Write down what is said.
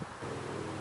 何?